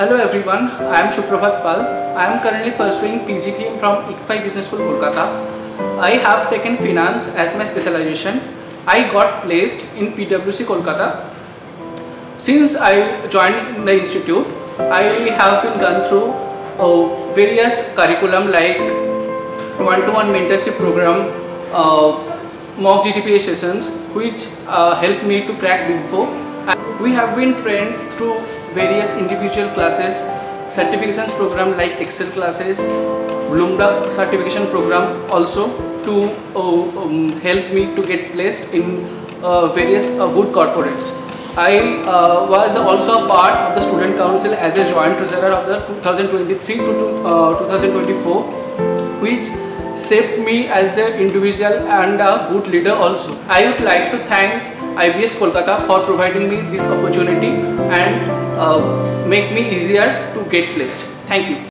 Hello everyone, I am Supravat Pal. I am currently pursuing PGPM from ICFAI Business School, Kolkata. I have taken finance as my specialization. I got placed in PwC Kolkata. Since I joined the institute, I have been gone through uh, various curriculum like one-to-one mentorship program, uh, mock GDPI sessions which uh, helped me to crack Big Four. We have been trained through various individual classes, certifications program like Excel classes, Bloomberg certification program also to uh, um, help me to get placed in uh, various uh, good corporates. I uh, was also a part of the student council as a joint treasurer of the 2023 to 2024 which shaped me as an individual and a good leader also. I would like to thank IBS Kolkata for providing me this opportunity and uh, Uh, make me easier to get placed. Thank you.